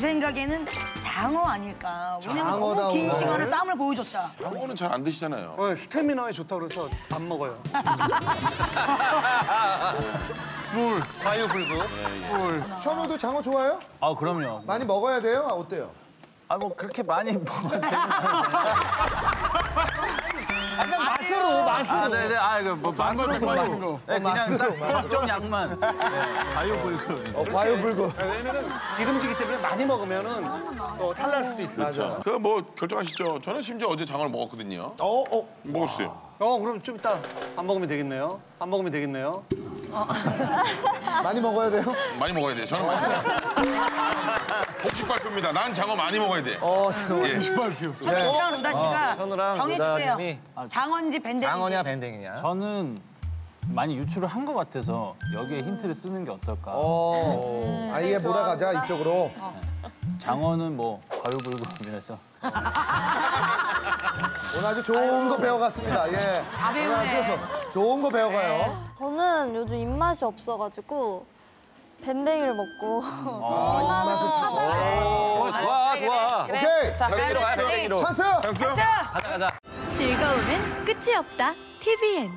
제 생각에는 장어 아닐까. 왜냐면 장어다, 너무 긴. 시간을 쌈을 보여줬다. 장어는 잘 안 드시잖아요. 어, 스태미너에 좋다 그래서 안 먹어요. 물. 과유불급. 현우도 장어 좋아해요? 아 그럼요. 많이 먹어야 돼요? 아, 어때요? 아 뭐 그렇게 많이 먹어도 되는 네 네. 아 이거 뭐 맛으로 맛으로. 거. 네, 그냥 딱 적정 양만. 네, 과유 불급. 어, 과유 불급. 왜냐면은 기름지기 때문에 많이 먹으면은 또 탈날 수도 있어요. 맞아. 그뭐 결정하시죠. 저는 심지어 어제 장어를 먹었거든요. 어, 어. 먹었어요. 어, 그럼 좀 이따 안 먹으면 되겠네요. 안 먹으면 되겠네요. 많이 먹어야 돼요? 많이 먹어야 돼요. 저는 많이 먹어요. 공식 발표입니다. 난 장어 많이 먹어야 돼. 어, 잠깐만. 예. 현우 씨랑 루다 씨가 현우랑 정해주세요. 장어인지 밴댕인지. 장어냐 밴댕이냐? 저는 많이 유출을 한 것 같아서 여기에 힌트를 쓰는 게 어떨까. 어, 아예 몰아가자, 이쪽으로. 장어는 뭐 과유불급이라서. 오늘 아주 좋은 거 배워갔습니다. 예. 다 배우네. 오늘 아주 좋은 거 배워가요. 저는 요즘 입맛이 없어가지고 밴댕이를 먹고 아, 입맛을 좋아 좋아 좋아. 오케이. 밴댕이로 가요 밴댕이로. 찬스! 됐어요? 즐거움은 끝이 없다. TVN